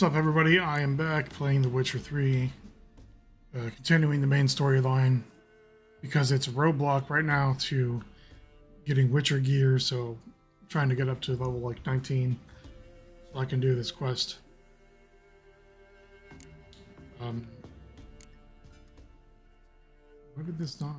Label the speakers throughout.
Speaker 1: What's up, everybody? I am back playing The Witcher 3, uh, continuing the main storyline because it's a roadblock right now to getting Witcher gear, so I'm trying to get up to level like 19 so I can do this quest. Um, why did this not?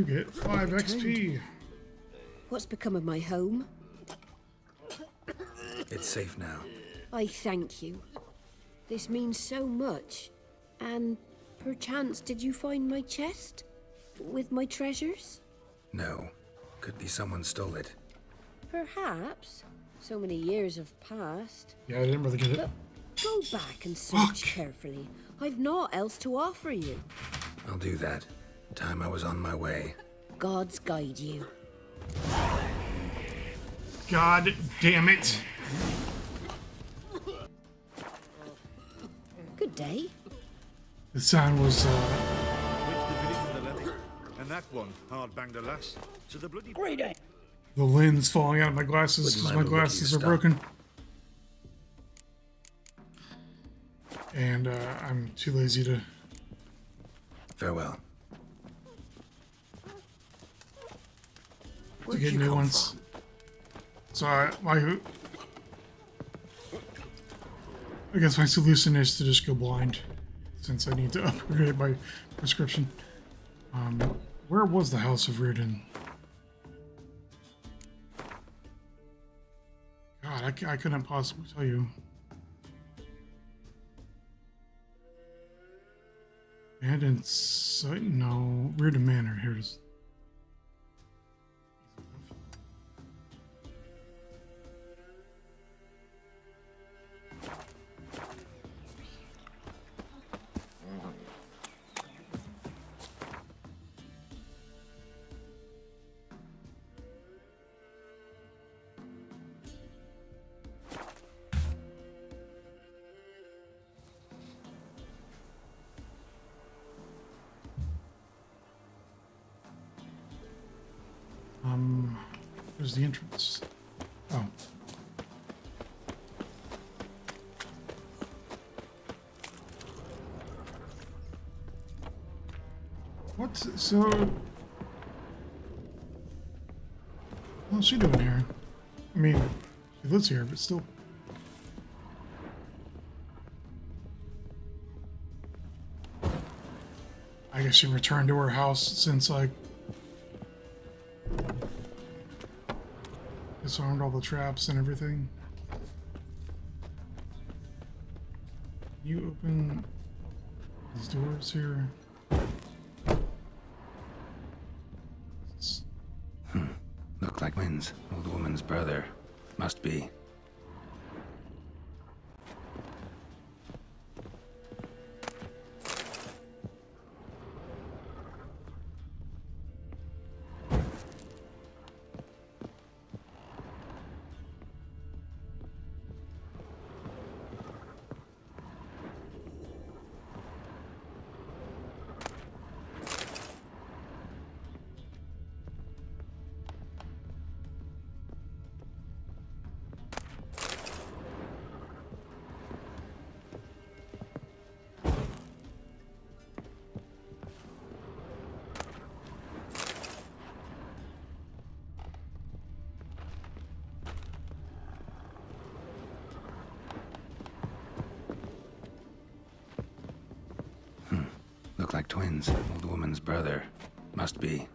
Speaker 1: You get 5 XP.
Speaker 2: What's become of my home?
Speaker 3: It's safe now.
Speaker 2: I thank you. This means so much. And perchance did you find my chest? With my treasures?
Speaker 3: No. Could be someone stole it.
Speaker 2: Perhaps. So many years have passed.
Speaker 1: Yeah, I didn't really get it.
Speaker 2: But go back and search carefully. I've naught else to offer you.
Speaker 3: I'll do that. Time I was on my way.
Speaker 2: Gods guide you.
Speaker 1: God damn it.
Speaker 2: Good day.
Speaker 1: The sound was, uh,
Speaker 4: Went to the village for the levy, and that one hard banged a lass. So the bloody
Speaker 5: Great day.
Speaker 1: the lens falling out of my glasses because my
Speaker 3: a look at
Speaker 1: glasses are
Speaker 3: your
Speaker 1: broken. And uh, I'm too lazy to
Speaker 3: Farewell.
Speaker 2: Where'd
Speaker 1: get new ones. So I, my, I guess my solution is to just go blind, since I need to upgrade my prescription. Um, where was the House of Reardon? God, I couldn't possibly tell you. Abandoned site? No, Reardon Manor. Here it is. Where's the entrance? Oh. What? So. What's she doing here? I mean, she lives here, but still. I guess she returned to her house since, like, disarmed all the traps and everything. You open these doors here? Hmm. It's-
Speaker 3: Looked like Wynn's, old woman's brother. Must be. Brother. Must be.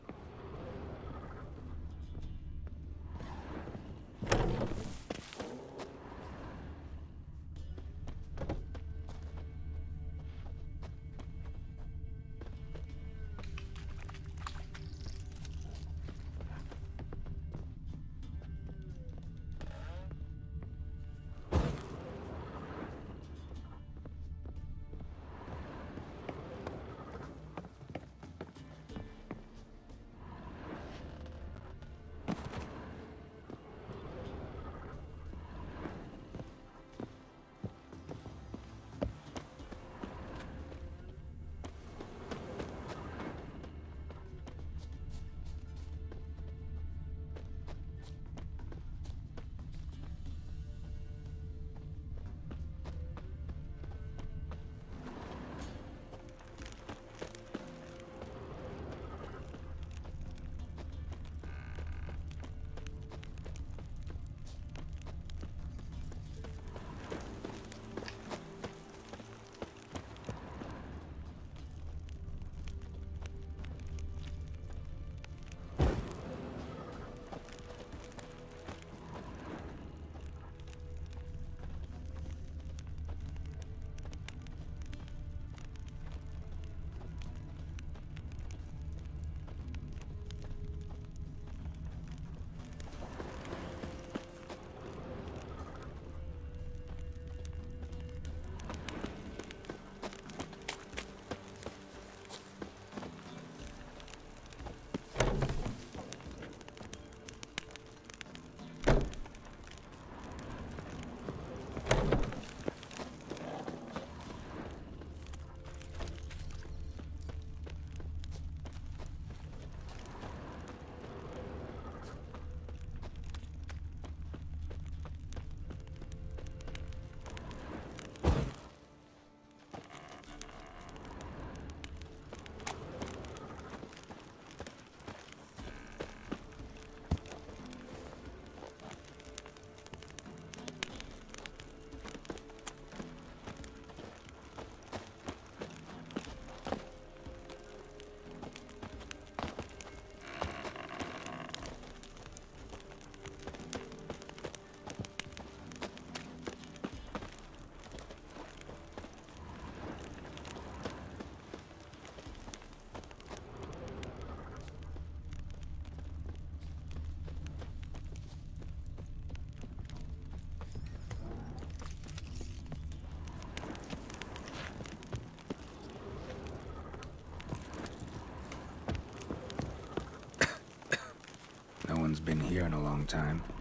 Speaker 3: been here in a long time.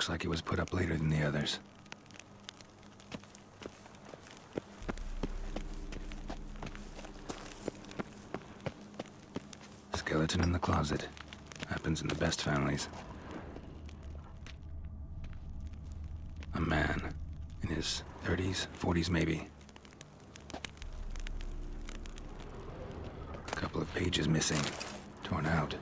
Speaker 3: Looks like it was put up later than the others. Skeleton in the closet. Happens in the best families. A man. In his 30s, 40s maybe. A couple of pages missing. Torn out.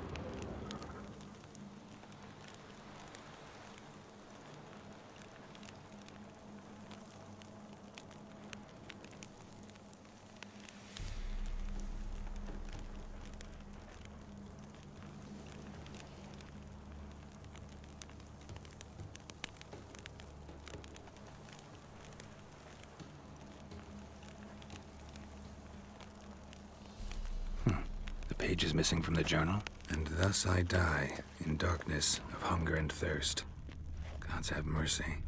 Speaker 3: The is missing from the journal. And thus I die in darkness of hunger and thirst. Gods have mercy.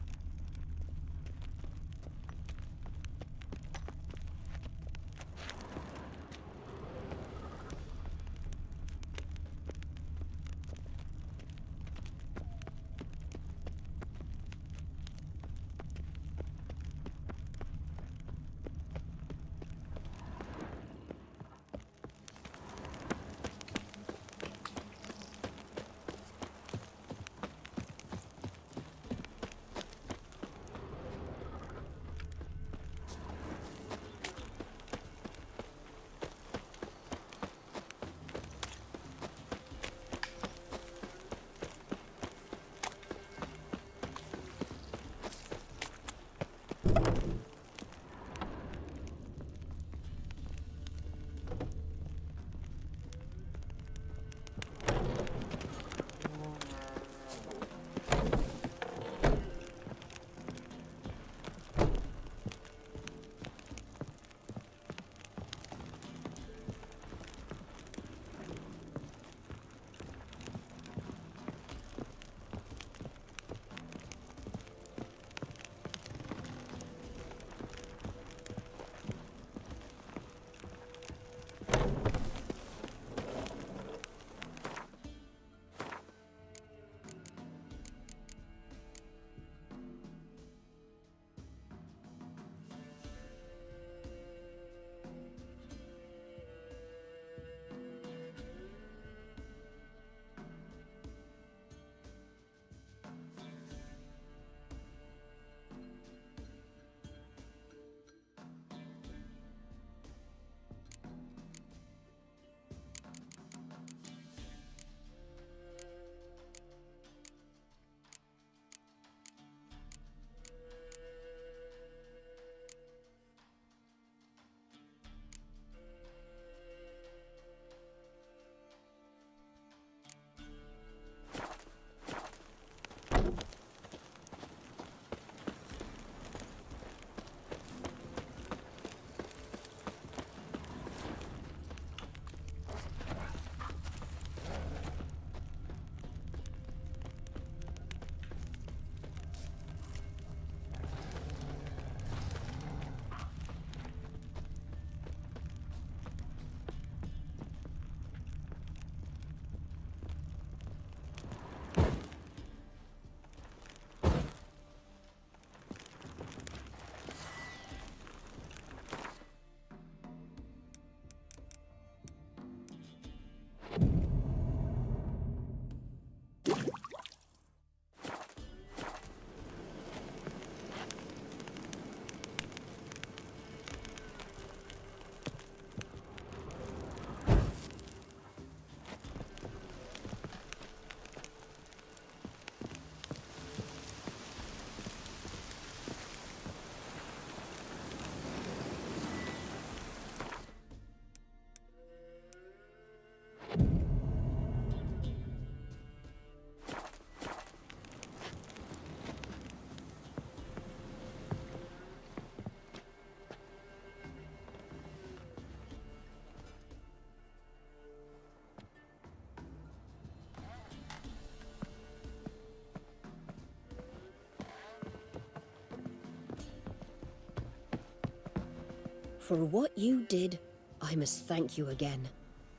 Speaker 2: For what you did, I must thank you again.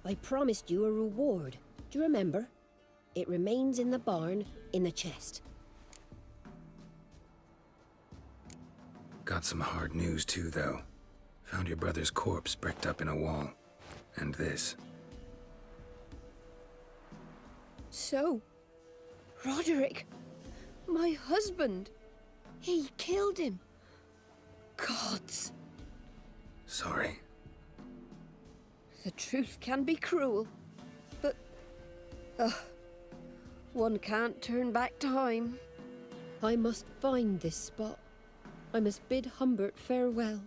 Speaker 2: I promised you a reward. Do you remember? It remains in the barn, in the chest.
Speaker 3: Got some hard news too, though. Found your brother's corpse bricked up in a wall. And this.
Speaker 2: So, Roderick, my husband, he killed him. Gods,
Speaker 3: Sorry.
Speaker 2: the truth can be cruel, but. Ugh. One can't turn back time. I must find this spot. I must bid Humbert farewell.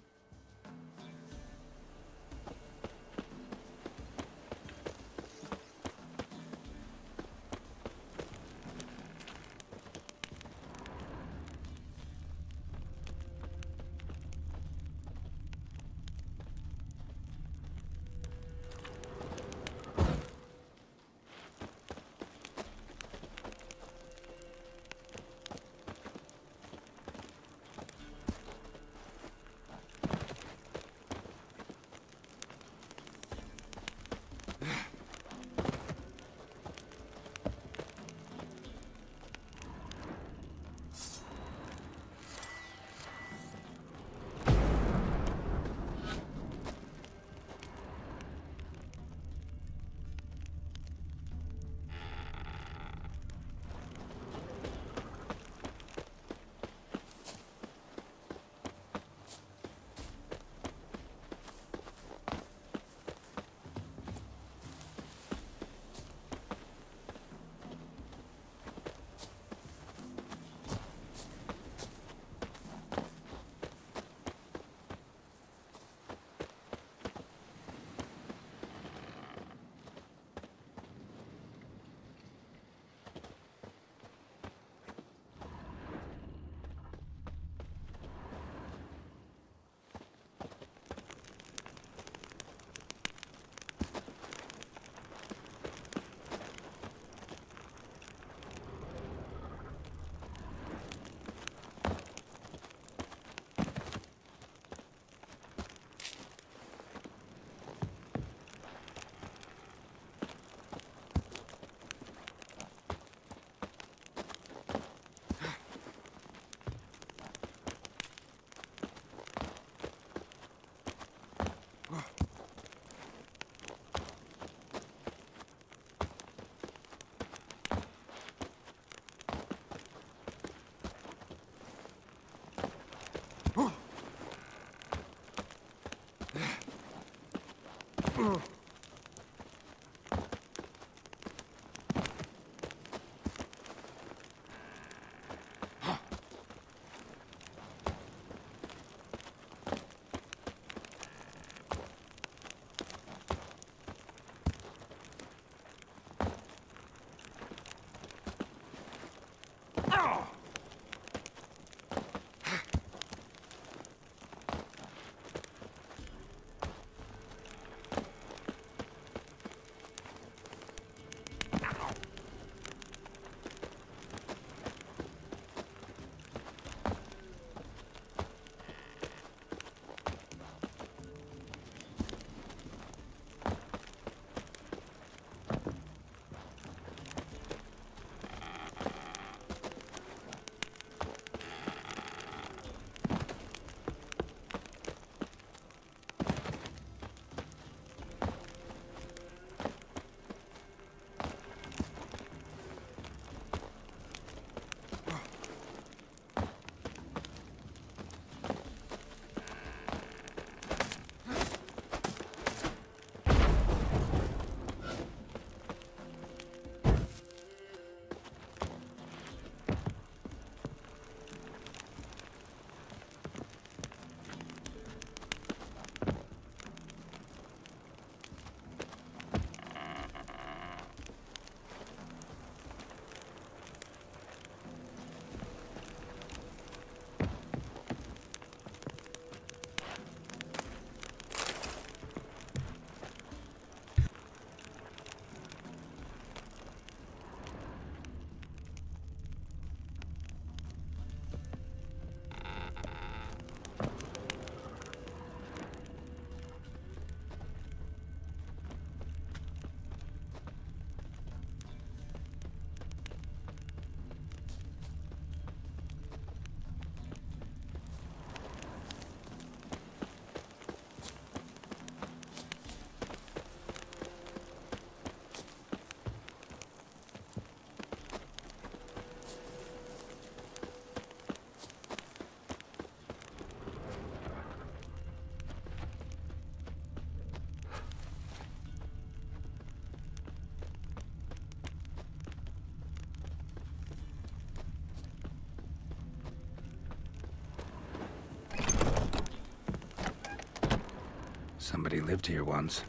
Speaker 3: Somebody lived here once.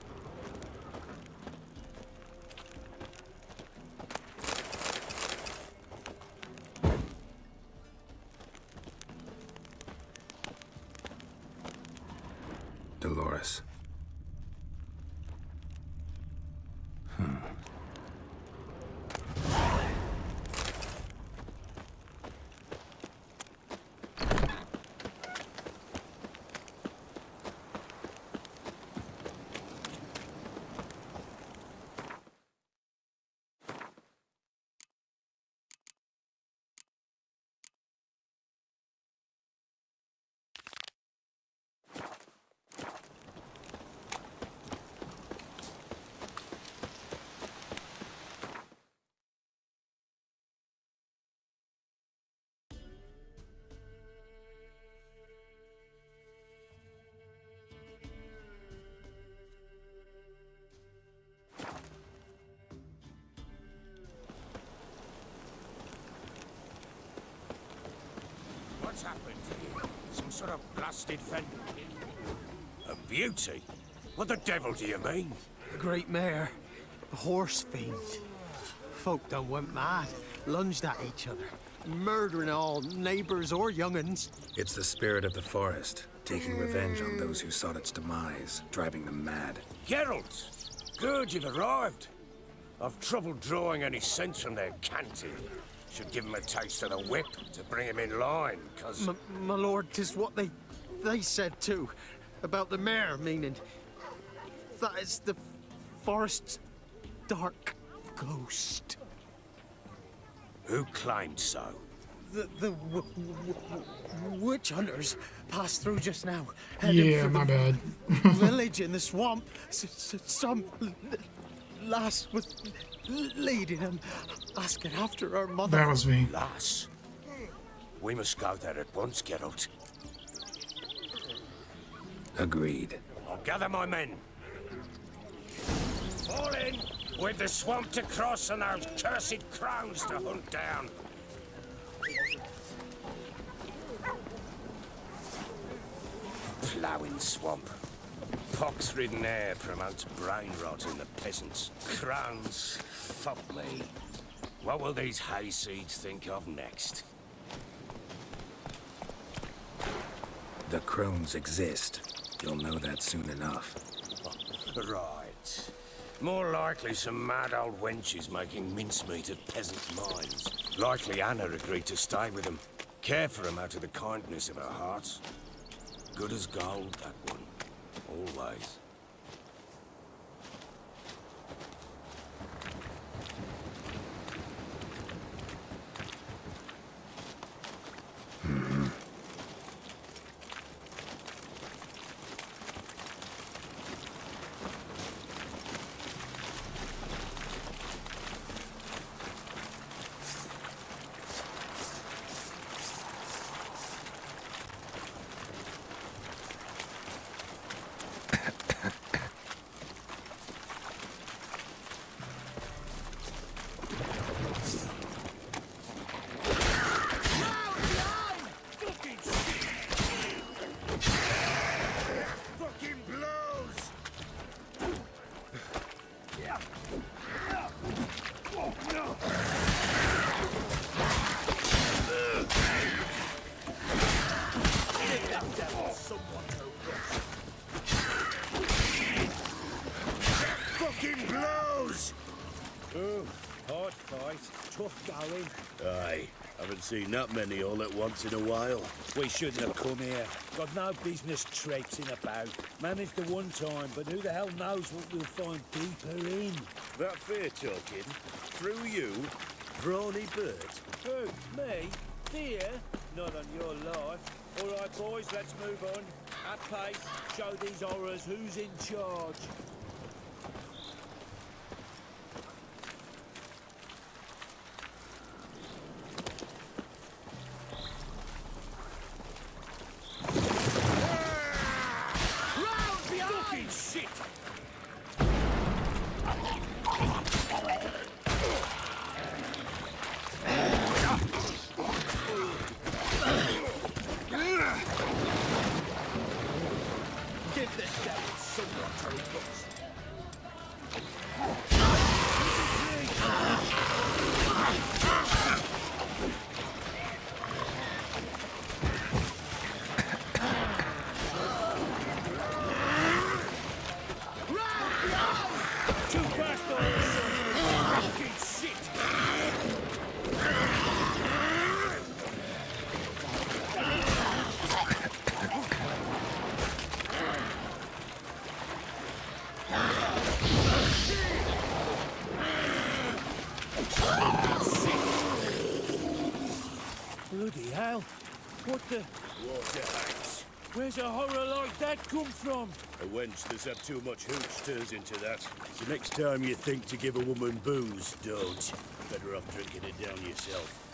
Speaker 6: Happened here? Some sort of blasted fender? A beauty? What the devil do you mean?
Speaker 7: A great mare. A horse fiend. Folk done went mad, lunged at each other, murdering all neighbors or young'uns.
Speaker 3: It's the spirit of the forest, taking revenge on those who sought its demise, driving them mad.
Speaker 6: Geralt! Good you've arrived. I've trouble drawing any sense from their canting. Should give him a taste of the whip to bring him in line, cause...
Speaker 7: M my lord, tis what they they said too. About the mare, meaning that is the forest's dark ghost.
Speaker 6: Who claimed so?
Speaker 7: The the w- w- witch hunters passed through just now.
Speaker 1: Yeah,
Speaker 7: for
Speaker 1: my
Speaker 7: the
Speaker 1: bad.
Speaker 7: village in the swamp. S- s- some l- lass was l- leading them, um, asking after our mother.
Speaker 1: That was me.
Speaker 6: Lass. We must go there at once, Geralt.
Speaker 3: Agreed.
Speaker 6: I'll gather my men. Fall in! With the swamp to cross and those cursed crones to hunt down. Ploughing swamp. Pox-ridden air promotes brain rot in the peasants. Crones, fuck me. What will these hayseeds think of next?
Speaker 3: The crones exist. You'll know that soon enough.
Speaker 6: Right. More likely some mad old wenches making mincemeat of peasant minds. Likely Anna agreed to stay with them. Care for them out of the kindness of her heart. Good as gold, that one. Always. Fucking
Speaker 8: seen that many all at once in a while. We shouldn't have come here. Got no business traipsing about. Managed the one time, but who the hell knows what we'll find deeper in? That fear talking? Through you? Brawny bird? Who? Me? Fear? Not on your life. All right, boys, let's move on. At pace, show these horrors who's in charge. What the? Water hags. Where's a horror like that come from? A wench that's had too much hooch turns into that. So next time you think to give a woman booze, don't. Better off drinking it down yourself.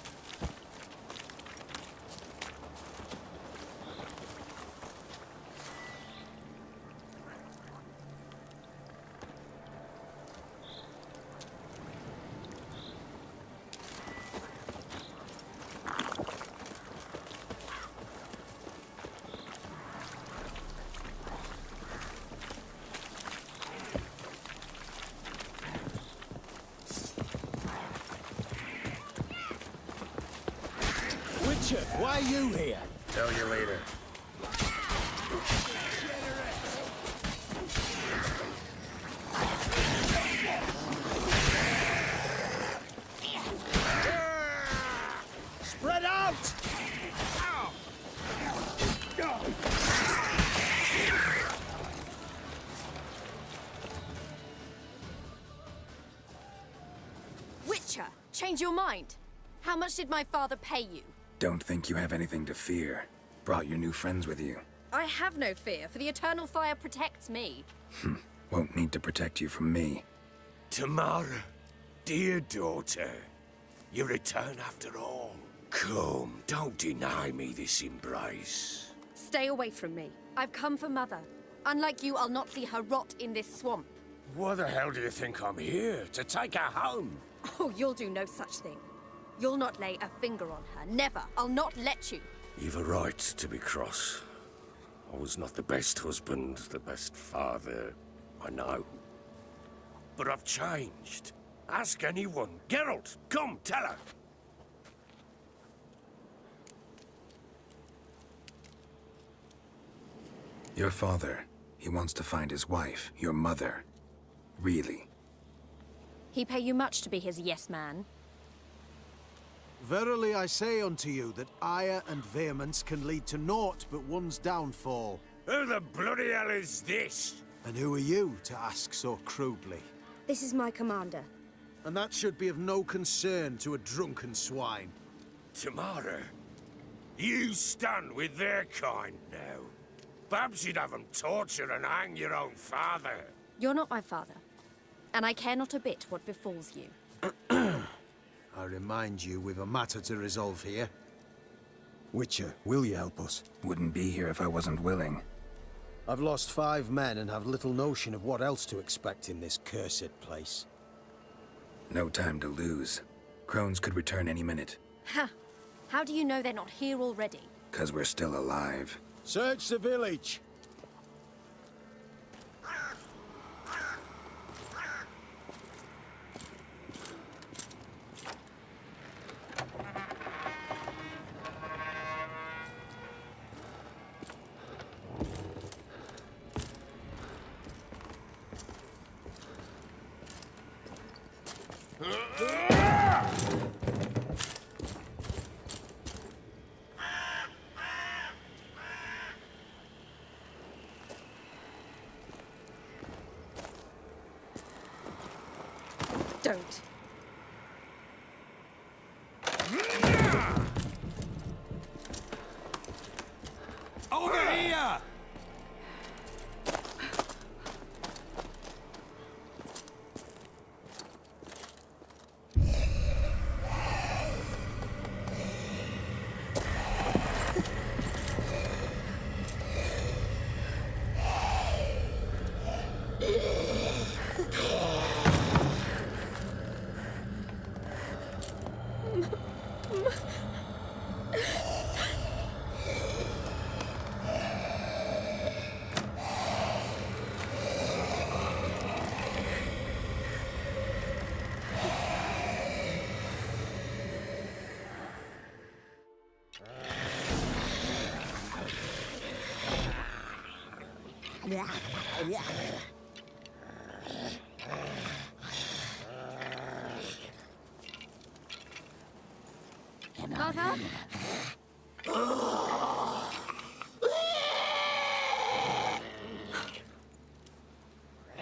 Speaker 9: Much did my father pay you?
Speaker 3: Don't think you have anything to fear. Brought your new friends with you.
Speaker 9: I have no fear, for the Eternal Fire protects me.
Speaker 3: Hmm, won't need to protect you from me.
Speaker 6: Tamara, dear daughter, you return after all. Come, don't deny me this embrace.
Speaker 9: Stay away from me. I've come for Mother. Unlike you, I'll not see her rot in this swamp.
Speaker 6: What the hell do you think I'm here? To take her home?
Speaker 9: Oh, you'll do no such thing. You'll not lay a finger on her. Never. I'll not let you.
Speaker 6: You've a right to be cross. I was not the best husband, the best father, I know. But I've changed. Ask anyone. Geralt, come, tell her.
Speaker 3: Your father, he wants to find his wife, your mother. Really?
Speaker 9: He pay you much to be his yes man.
Speaker 7: Verily I say unto you that ire and vehemence can lead to naught but one's downfall.
Speaker 6: Who the bloody hell is this?
Speaker 7: And who are you to ask so crudely?
Speaker 9: This is my commander.
Speaker 7: And that should be of no concern to a drunken swine.
Speaker 6: Tamara, you stand with their kind now. Perhaps you'd have them torture and hang your own father.
Speaker 9: You're not my father. And I care not a bit what befalls you.
Speaker 7: I remind you we've a matter to resolve here. Witcher, will you help us?
Speaker 3: Wouldn't be here if I wasn't willing.
Speaker 7: I've lost five men and have little notion of what else to expect in this cursed place.
Speaker 3: No time to lose. Crones could return any minute,
Speaker 9: Ha! How do you know they're not here already?
Speaker 3: cause we're still alive.
Speaker 7: Search the village!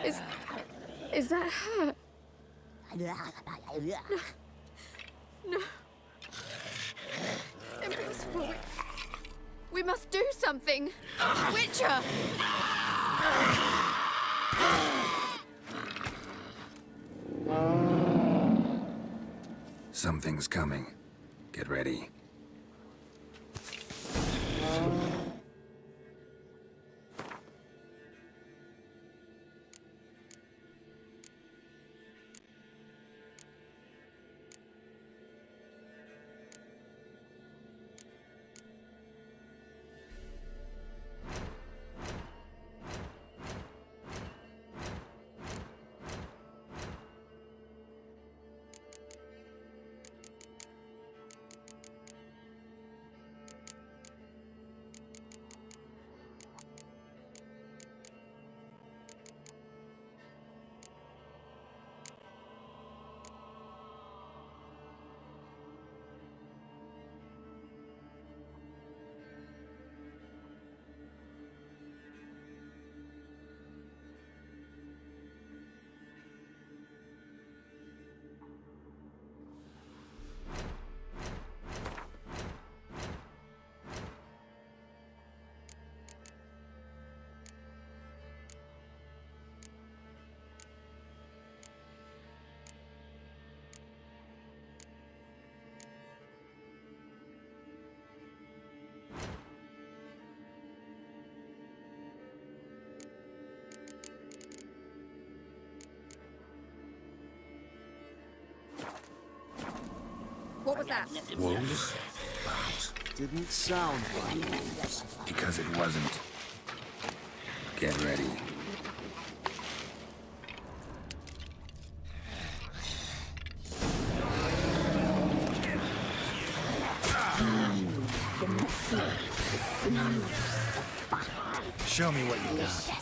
Speaker 9: Is, is that her? No. Impossible. We, we must do something. Witcher!
Speaker 3: Something's coming. Get ready.
Speaker 9: What was that?
Speaker 3: Wolves?
Speaker 7: Didn't sound like wolves.
Speaker 3: Because it wasn't. Get ready.
Speaker 7: Show me what you got.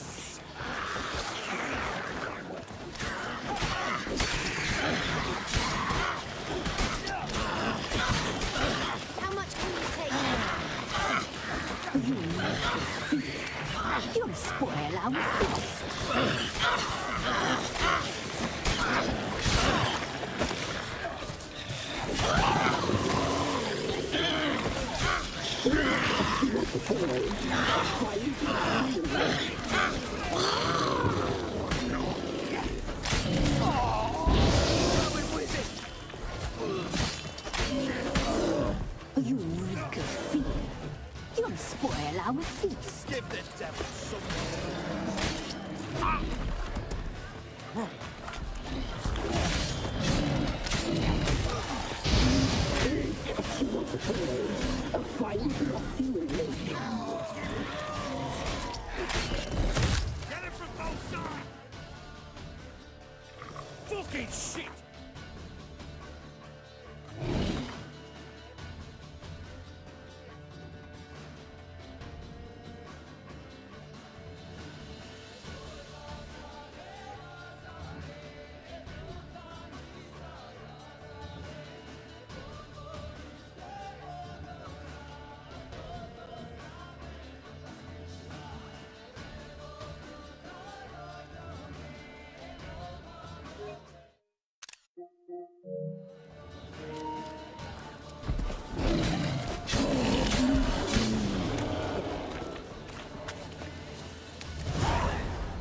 Speaker 10: You'll spoil our feast. You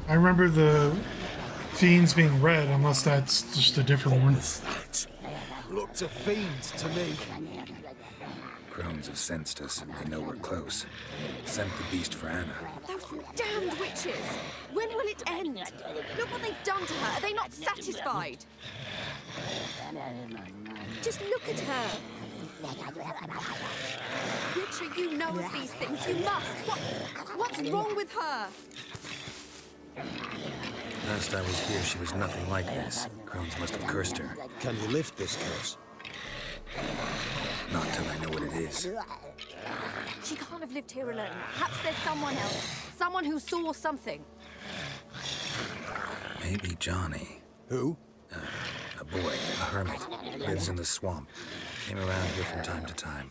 Speaker 1: I remember the fiends being red, unless that's just a different one.
Speaker 7: Looked a fiend to me.
Speaker 3: Crones have sensed us. They know we're close. Sent the beast for Anna.
Speaker 9: Those damned witches! When will it end? Look what they've done to her. Are they not satisfied? Just look at her. Witcher, you know of these things. You must. What, what's wrong with her?
Speaker 3: Last I was here, she was nothing like this. Crones must have cursed her.
Speaker 7: Can you lift this curse?
Speaker 3: Not till I know what it is.
Speaker 9: She can't have lived here alone. Perhaps there's someone else.
Speaker 11: Someone who saw something.
Speaker 3: Maybe Johnny.
Speaker 6: Who?
Speaker 3: Uh, a boy, a hermit. Lives in the swamp. Came around here from time to time.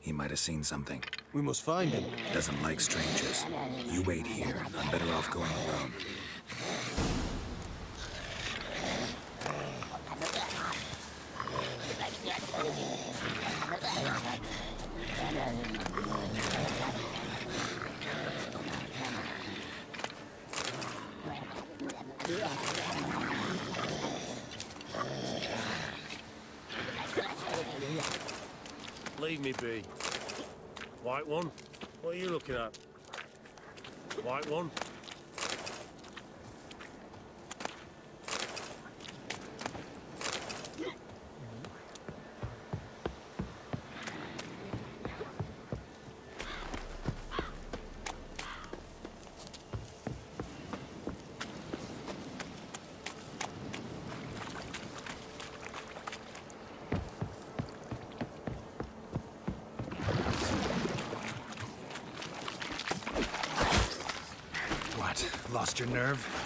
Speaker 3: He might have seen something.
Speaker 6: We must find him.
Speaker 3: Doesn't like strangers. You wait here. I'm better off going alone.
Speaker 12: Leave me be. White one? What are you looking at? White one?
Speaker 3: What? Lost your nerve?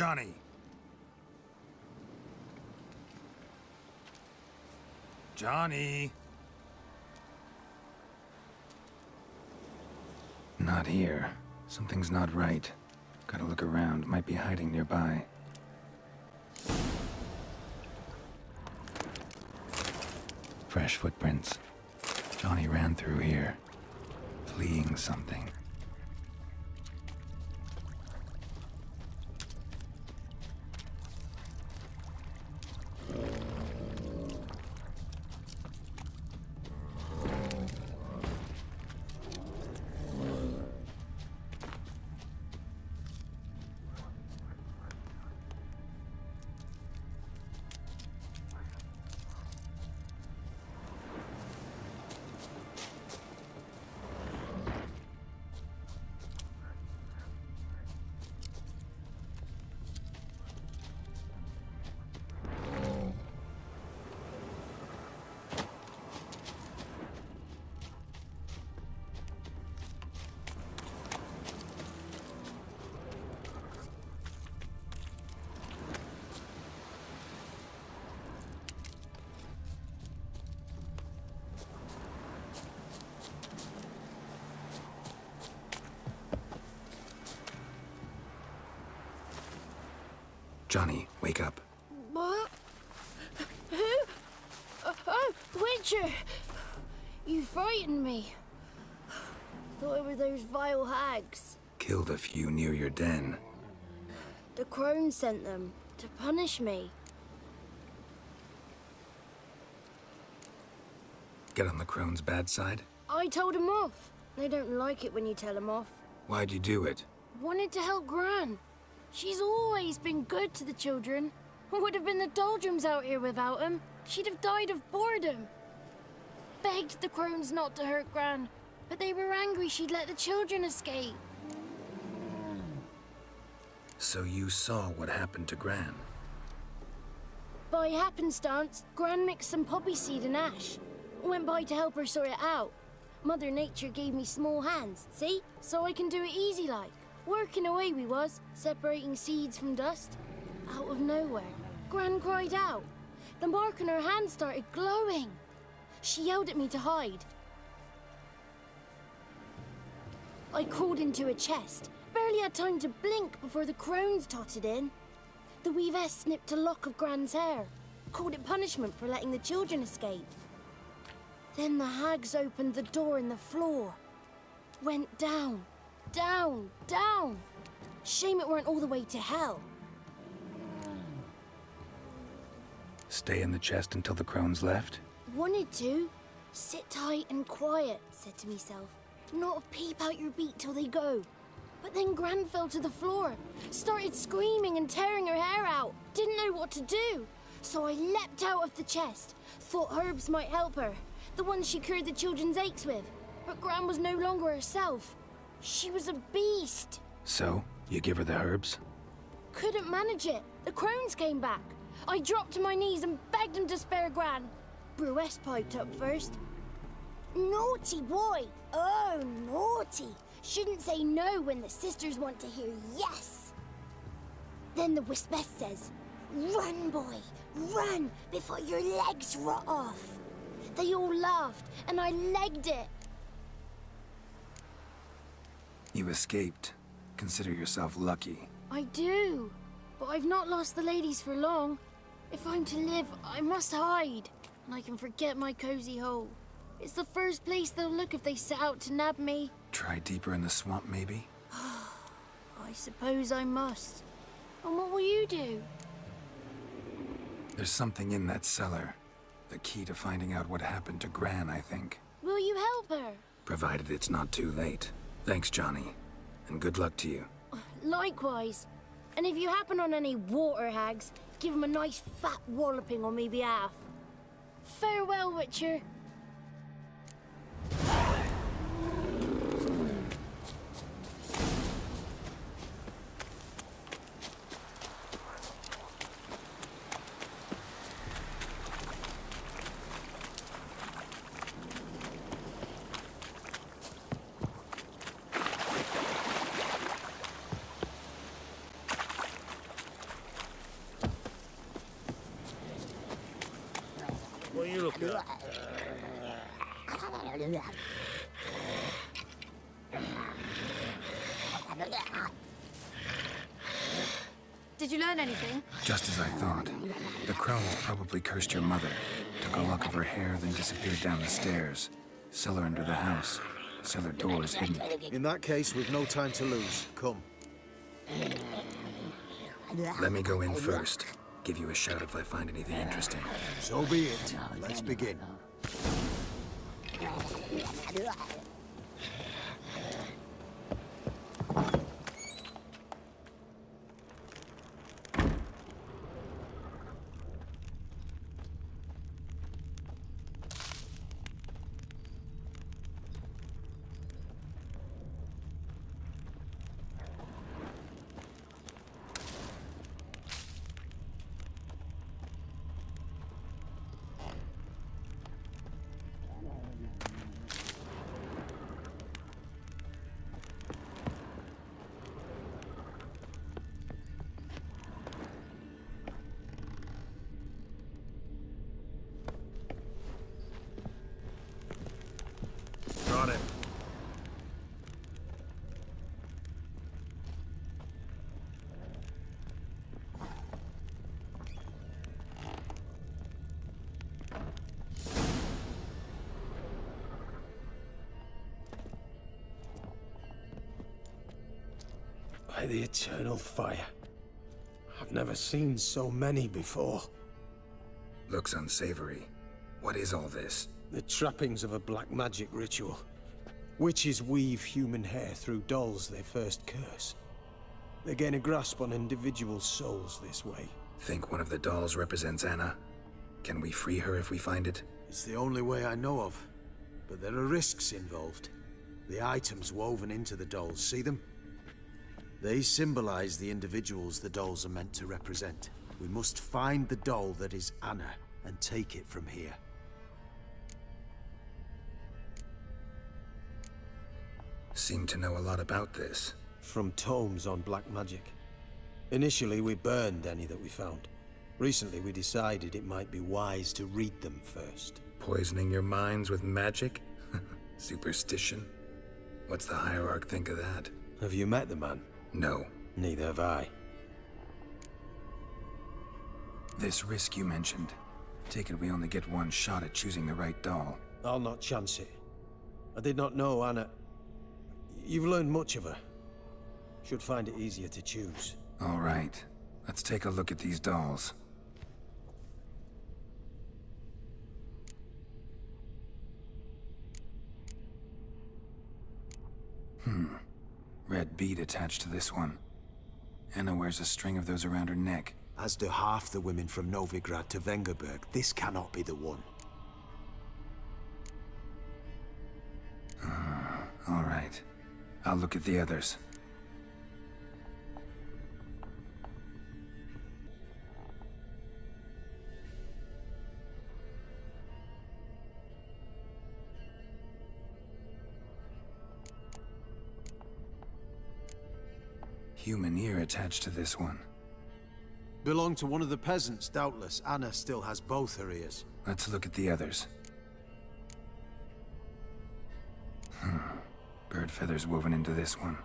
Speaker 3: Johnny. Johnny. Not here. Something's not right. Gotta look around. Might be hiding nearby. Fresh footprints. Johnny ran through here, fleeing something. Johnny, wake up.
Speaker 13: What? Who? Uh, oh, Witcher! You frightened me. Thought it were those vile hags.
Speaker 3: Killed a few near your den.
Speaker 13: The crone sent them to punish me.
Speaker 3: Get on the crone's bad side?
Speaker 13: I told him off. They don't like it when you tell them off.
Speaker 3: Why'd you do it?
Speaker 13: Wanted to help Gran. She's always been good to the children. Would have been the doldrums out here without him. She'd have died of boredom. Begged the crones not to hurt Gran, but they were angry she'd let the children escape.
Speaker 3: So you saw what happened to Gran?
Speaker 13: By happenstance, Gran mixed some poppy seed and ash. Went by to help her sort it out. Mother Nature gave me small hands, see? So I can do it easy like. Working away we was, separating seeds from dust. Out of nowhere, Gran cried out. The mark on her hand started glowing. She yelled at me to hide. I crawled into a chest, barely had time to blink before the crones totted in. The weavess snipped a lock of Gran's hair. called it punishment for letting the children escape. Then the hags opened the door in the floor. Went down, down, down. Shame it weren't all the way to hell.
Speaker 3: Stay in the chest until the crones left?
Speaker 13: Wanted to. Sit tight and quiet, said to myself. Not peep out your beat till they go. But then Gran fell to the floor, started screaming and tearing her hair out. Didn't know what to do. So I leapt out of the chest. Thought herbs might help her. The ones she cured the children's aches with. But Gran was no longer herself. She was a beast.
Speaker 3: So, you give her the herbs?
Speaker 13: Couldn't manage it. The crones came back. I dropped to my knees and begged him to spare Gran. Brewess piped up first. Naughty boy! Oh, naughty! Shouldn't say no when the sisters want to hear yes! Then the Whispess says, Run, boy! Run before your legs rot off! They all laughed, and I legged it.
Speaker 3: You escaped. Consider yourself lucky.
Speaker 13: I do, but I've not lost the ladies for long. If I'm to live, I must hide, and I can forget my cozy hole. It's the first place they'll look if they set out to nab me.
Speaker 3: Try deeper in the swamp, maybe?
Speaker 13: I suppose I must. And what will you do?
Speaker 3: There's something in that cellar. The key to finding out what happened to Gran, I think.
Speaker 13: Will you help her?
Speaker 3: Provided it's not too late. Thanks, Johnny. And good luck to you.
Speaker 13: Likewise. And if you happen on any water hags, give them a nice fat walloping on me behalf. Farewell, Witcher.
Speaker 12: What are you looking at?
Speaker 11: Did anything?
Speaker 3: Just as I thought. The crones probably cursed your mother, took a lock of her hair, then disappeared down the stairs. Cellar under the house. Cellar door is hidden.
Speaker 7: In that case, we've no time to lose. Come.
Speaker 3: Let me go in first. Give you a shout if I find anything interesting.
Speaker 7: So be it. Let's begin.
Speaker 6: By the eternal fire. I've never seen so many before.
Speaker 3: Looks unsavory. What is all this?
Speaker 6: The trappings of a black magic ritual. Witches weave human hair through dolls they first curse. They gain a grasp on individual souls this way.
Speaker 3: Think one of the dolls represents Anna? Can we free her if we find it?
Speaker 7: It's the only way I know of. But there are risks involved. The items woven into the dolls, see them? They symbolize the individuals the dolls are meant to represent. We must find the doll that is Anna and take it from here.
Speaker 3: Seem to know a lot about this.
Speaker 6: From tomes on black magic. Initially, we burned any that we found. Recently, we decided it might be wise to read them first.
Speaker 3: Poisoning your minds with magic? Superstition? What's the Hierarch think of that?
Speaker 6: Have you met the man?
Speaker 3: No.
Speaker 6: Neither have I.
Speaker 3: This risk you mentioned, Take it we only get one shot at choosing the right doll.
Speaker 7: I'll not chance it. I did not know Anna. You've learned much of her. Should find it easier to choose.
Speaker 3: All right. Let's take a look at these dolls. Hmm. Red bead attached to this one. Anna wears a string of those around her neck.
Speaker 7: As do half the women from Novigrad to Vengerberg. This cannot be the one.
Speaker 3: Ah, all right. I'll look at the others. Human ear attached to this one.
Speaker 7: Belonged to one of the peasants, doubtless. Anna still has both her ears.
Speaker 3: Let's look at the others. Hmm. Bird feathers woven into this one.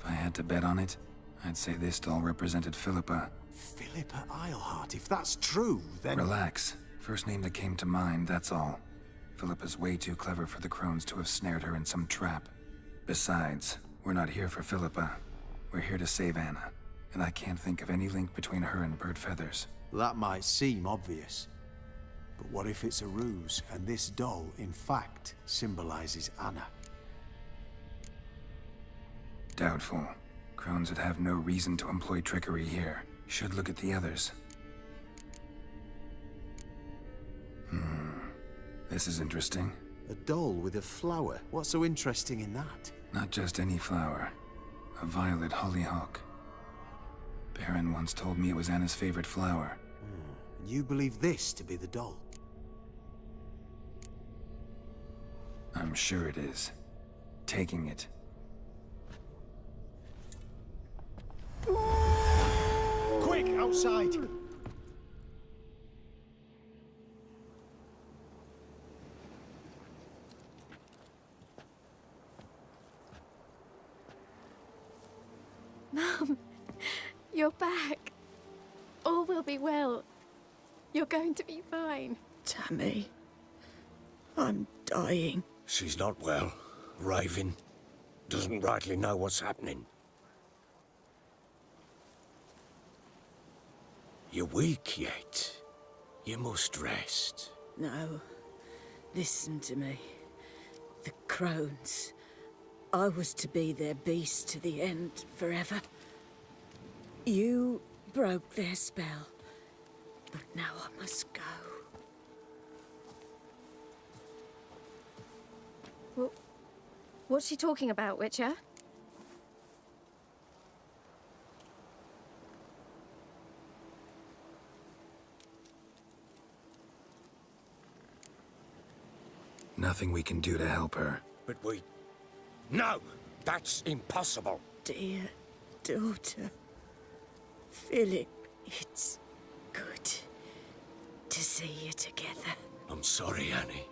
Speaker 3: If I had to bet on it, I'd say this doll represented Philippa.
Speaker 7: Philippa Eilhart, if that's true, then...
Speaker 3: Relax. First name that came to mind, that's all. Philippa's way too clever for the crones to have snared her in some trap. Besides, we're not here for Philippa. We're here to save Anna. And I can't think of any link between her and Bird Feathers.
Speaker 7: That might seem obvious. But what if it's a ruse, and this doll, in fact, symbolizes Anna?
Speaker 3: Doubtful. Crones would have no reason to employ trickery here. Should look at the others. Hmm. This is interesting.
Speaker 7: A doll with a flower? What's so interesting in that?
Speaker 3: Not just any flower. A violet hollyhock. Baron once told me it was Anna's favorite flower.
Speaker 7: Hmm. And you believe this to be the doll?
Speaker 3: I'm sure it is. Taking it.
Speaker 7: Quick, outside!
Speaker 13: You're back. All will be well. You're going to be fine.
Speaker 14: Tammy, I'm dying.
Speaker 6: She's not well. Raving. Doesn't rightly know what's happening. You're weak yet. You must rest.
Speaker 14: No. Listen to me. The crones. I was to be their beast to the end, forever. You broke their spell. But now I must go.
Speaker 13: Well, what's she talking about, Witcher?
Speaker 3: Nothing we can do to help her.
Speaker 6: But we... No! That's impossible!
Speaker 14: Dear daughter, Philip, it's good to see you together.
Speaker 6: I'm sorry, Annie.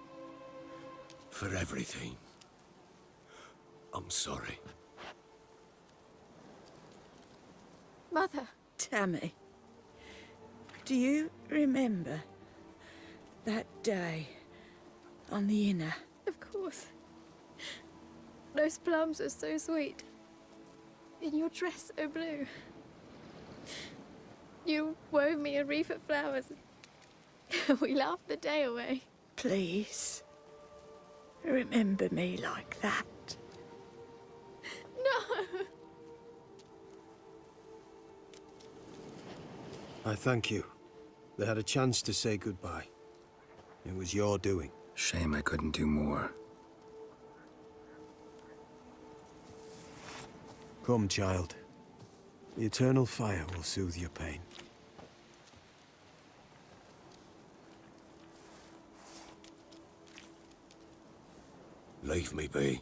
Speaker 6: For everything. I'm sorry.
Speaker 13: Mother.
Speaker 14: Tammy, do you remember that day on the inner?
Speaker 13: Of course. Those plums are so sweet. In your dress so blue. You wove me a wreath of flowers. we laughed the day away.
Speaker 14: Please, remember me like that.
Speaker 13: No!
Speaker 7: I thank you. They had a chance to say goodbye. It was your doing.
Speaker 3: Shame I couldn't do more.
Speaker 7: Come, child. The eternal fire will soothe your pain.
Speaker 6: Leave me be.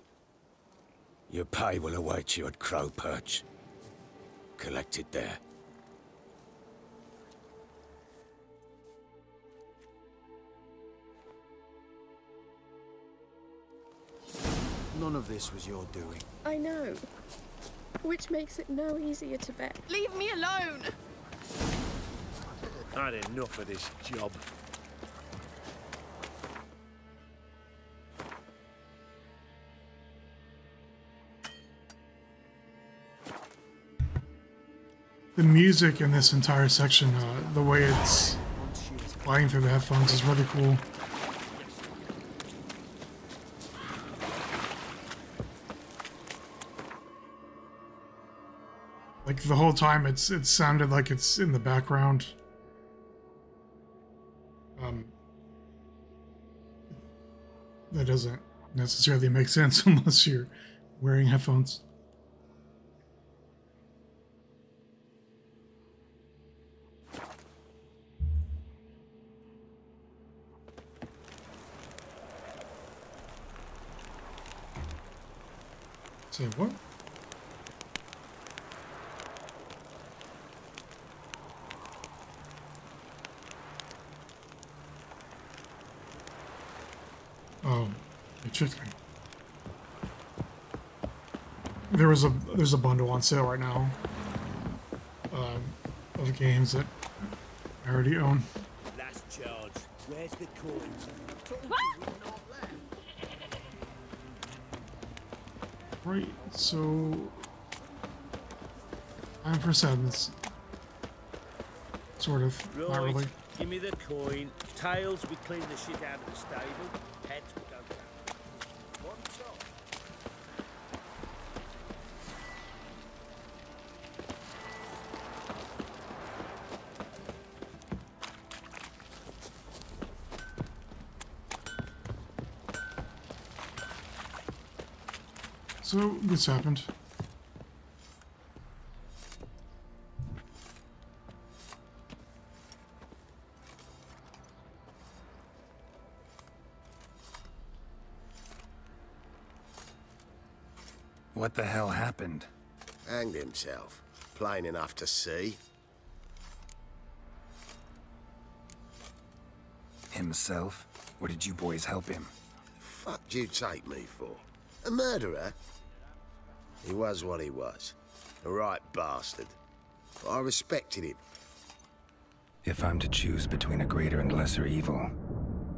Speaker 6: Your pay will await you at Crow Perch. Collect it there.
Speaker 7: None of this was your doing.
Speaker 13: I know. Which makes it no easier to bear. Leave me alone!
Speaker 12: I had enough of this job.
Speaker 1: The music in this entire section, uh, the way it's playing through the headphones is really cool. Like the whole time, it's it sounded like it's in the background. Um, that doesn't necessarily make sense unless you're wearing headphones. Say what? Oh, they tricked me. There was a there's a bundle on sale right now um, of games that I already own.
Speaker 8: Last charge. Where's the coin?
Speaker 1: Right, so I'm for sadness. Sort of, not really.
Speaker 8: give me the coin. Tails, we clean the shit out of the stable.
Speaker 1: So this happened.
Speaker 3: What the hell happened?
Speaker 15: Hanged himself. Plain enough to see.
Speaker 3: Himself? Or did you boys help him?
Speaker 15: Fuck'd you take me for? A murderer? He was what he was. A right bastard. But I respected him.
Speaker 3: If I'm to choose between a greater and lesser evil,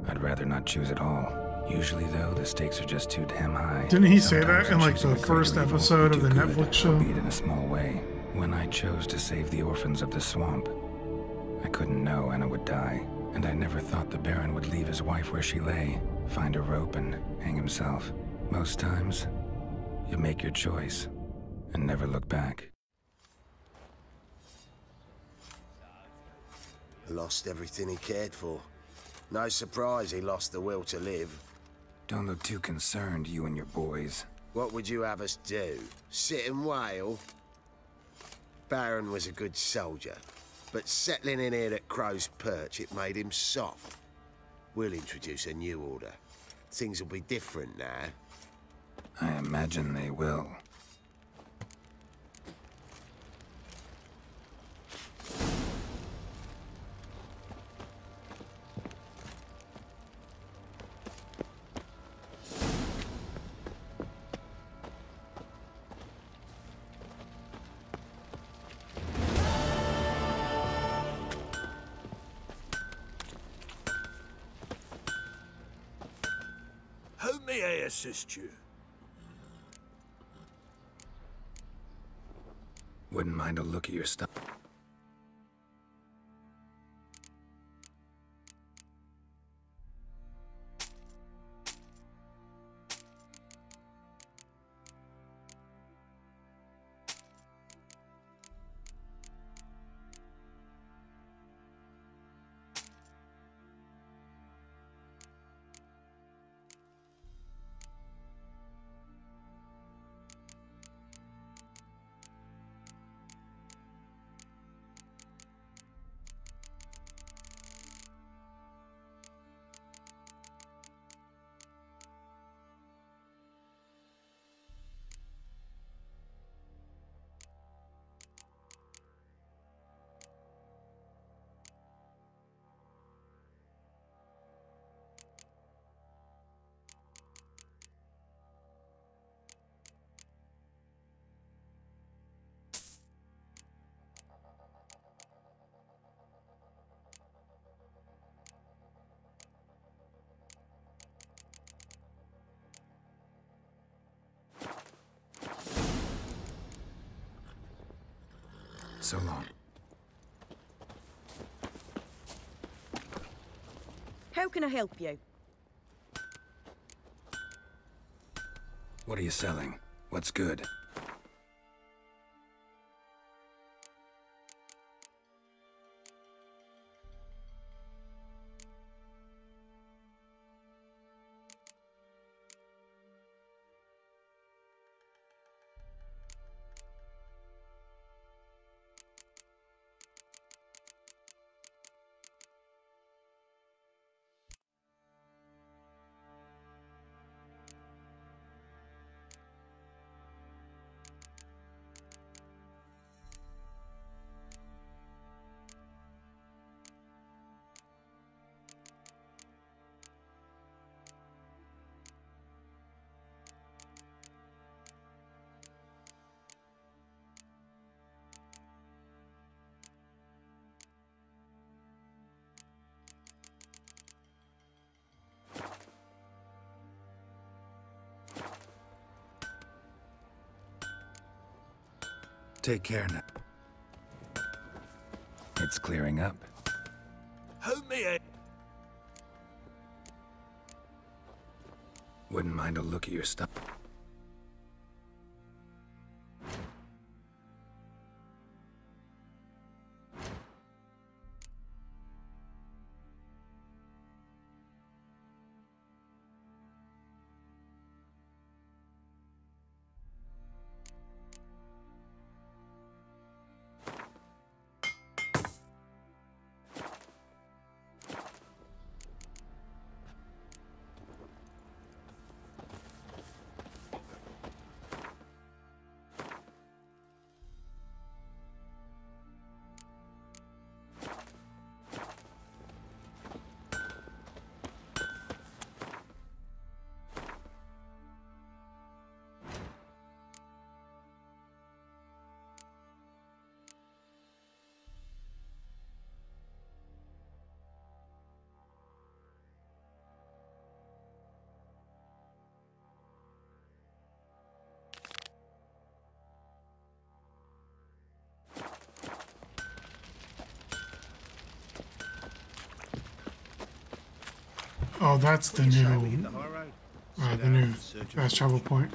Speaker 3: I'd rather not choose at all. Usually, though, the stakes are just too damn high.
Speaker 1: Didn't he say that in like the
Speaker 3: a greater
Speaker 1: first
Speaker 3: evil
Speaker 1: episode
Speaker 3: to
Speaker 1: of the
Speaker 3: do good,
Speaker 1: Netflix show?
Speaker 3: Albeit in a small way. When I chose to save the orphans of the swamp, I couldn't know Anna would die, and I never thought the Baron would leave his wife where she lay, find a rope, and hang himself. Most times, you make your choice and never look back.
Speaker 15: Lost everything he cared for. No surprise he lost the will to live.
Speaker 3: Don't look too concerned, you and your boys.
Speaker 15: What would you have us do? Sit and wail? Baron was a good soldier, but settling in here at Crow's Perch, it made him soft. We'll introduce a new order. Things will be different now.
Speaker 3: I imagine they will.
Speaker 8: May I assist you?
Speaker 3: Wouldn't mind a look at your stuff. So long.
Speaker 16: How can I help you?
Speaker 3: What are you selling? What's good? Take care now. It's clearing up.
Speaker 8: Help me out.
Speaker 3: Wouldn't mind a look at your stuff.
Speaker 1: Oh, that's the new, uh, the new fast travel point.